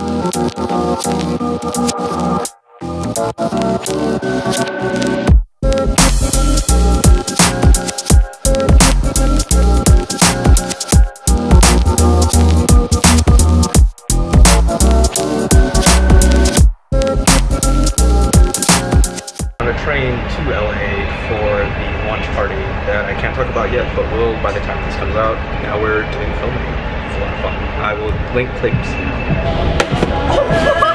on a train to LA for the launch party that I can't talk about yet, but will by the time this comes out. Now we're doing filming. It's a lot of fun. I will link clips. We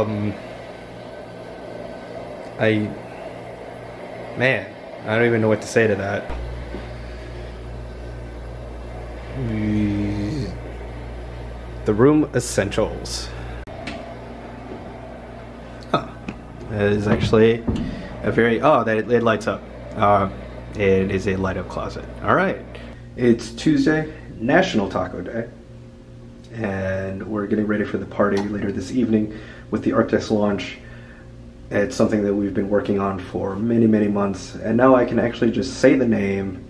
Um, I, man, I don't even know what to say to that. Mm, The room essentials. Huh. That is actually a very oh that it, it lights up. Uh, it is a light up closet. All right. It's Tuesday, National Taco Day and we're getting ready for the party later this evening with the ArcDex launch. It's something that we've been working on for many, many months, and now I can actually just say the name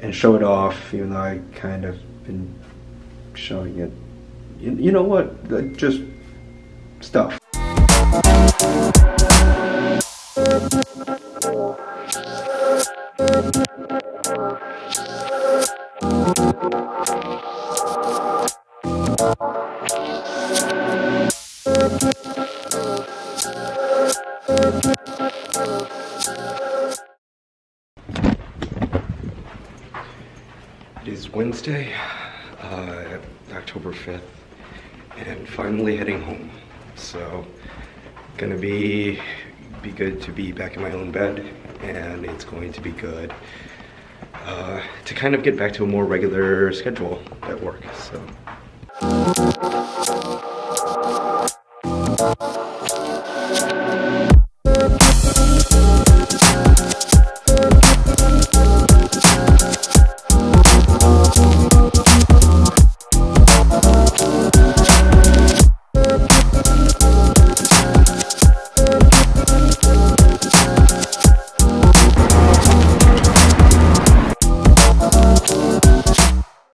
and show it off, even though I kind of been showing it. You, you know what? Just stuff. It is Wednesday, uh, October 5th, and finally heading home. So, gonna be be good to be back in my own bed, and it's going to be good uh, to kind of get back to a more regular schedule at work. So.